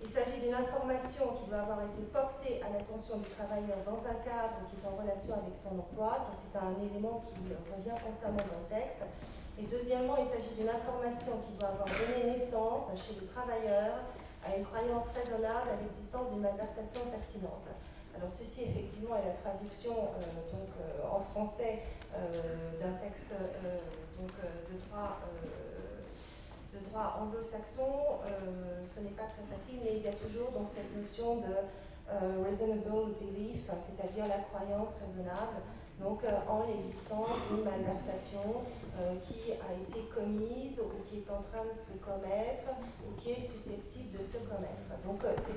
Il s'agit d'une information qui doit avoir été portée à l'attention du travailleur dans un cadre qui est en relation avec son emploi. Ça, c'est un élément qui revient constamment dans le texte. Et deuxièmement, il s'agit d'une information qui doit avoir donné naissance chez le travailleur à une croyance raisonnable à l'existence d'une malversation pertinente. Alors ceci effectivement est la traduction euh, donc, euh, en français euh, d'un texte donc, de droit anglo-saxon, euh, ce n'est pas très facile, mais il y a toujours donc cette notion de euh, reasonable belief, c'est-à-dire la croyance raisonnable, donc euh, en l'existence d'une malversation qui a été commise ou qui est en train de se commettre ou qui est susceptible de se commettre. Donc c'est